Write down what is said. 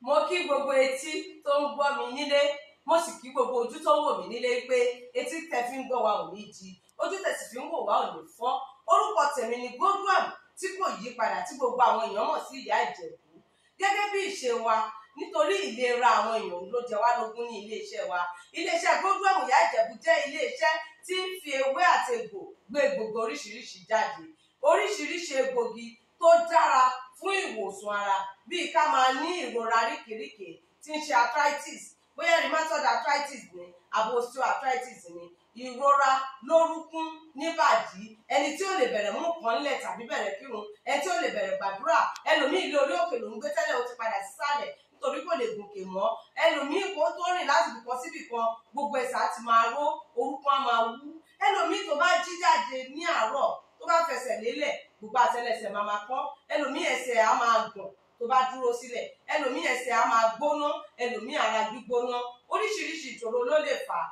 mo kí gbogbo etí tó ń gbọ́ mi nílé mo sì kí gbogbo ojú tó ń wò mí nílé pé etí tẹ fi ń gbọ́ wa ò ní di ojú tẹ sì fi ń wò wá ò ní fọ́. Orúkọ tèmi ni Godwin tí kò yí padà tí gbogbo àwọn èèyàn mọ̀ sí ìyá ìjẹ̀bú. Gẹ́gẹ́ bí ìṣe wa nítorí ìlera àwọn èèyàn ló jẹ wá lógún ní iléeṣẹ́ wa. Iléeṣẹ́ Godwin ìyá ìjẹ̀bú jẹ́ iléeṣẹ́ tí ń fi ewé àti egbò gbé gbogbo oríṣiríṣi jáde. Oríṣiríṣi egbògi tó dára ìwòsàn ara bíi ká máa ní ìrora ríkèríkè tí ń ṣe arthritis. Bóyá rheumatoid arthritis ni àbò osteoarthritis ni ìrora lórúkún níbàdí ẹni tí ó lè bẹ̀rẹ̀ mú kan lẹ̀ tàbí bẹ̀rẹ̀ kírun ẹni tí ó lè bẹ̀rẹ̀ gbàdúrà ẹlòmíì ilé orí òkè ló ń gbé tẹ́lẹ̀ ó ti padà sísàlẹ̀ nítorí kò lè gòkè mọ́ ẹlòmíì kó tó rìn láti bìkan síbì kan gbogbo ẹsẹ̀ á ti máa ró orúkún á máa wú. Ẹlòmíì tó bá jí jáde ní àárọ̀ tó bá fẹsẹ̀ lélẹ̀ gbogbo àtẹ́lẹsẹ̀ máa máa kán ẹlòmíì ẹsẹ̀ á máa gbọ̀n tó bá dúró sílẹ̀ ẹlòmíì ẹsẹ̀ á máa gbóná ẹlòmíì ara gbígbóná. Oríṣiríṣi ìṣòro ló lè fà á